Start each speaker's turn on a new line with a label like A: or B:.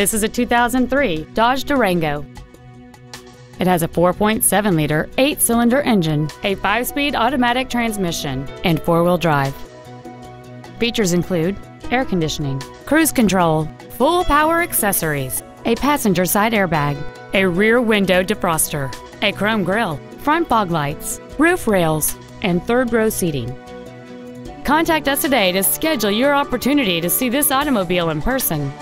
A: This is a 2003 Dodge Durango. It has a 4.7 liter, 8 cylinder engine, a 5 speed automatic transmission, and 4 wheel drive. Features include air conditioning, cruise control, full power accessories, a passenger side airbag, a rear window defroster, a chrome grille, front fog lights, roof rails, and third row seating. Contact us today to schedule your opportunity to see this automobile in person.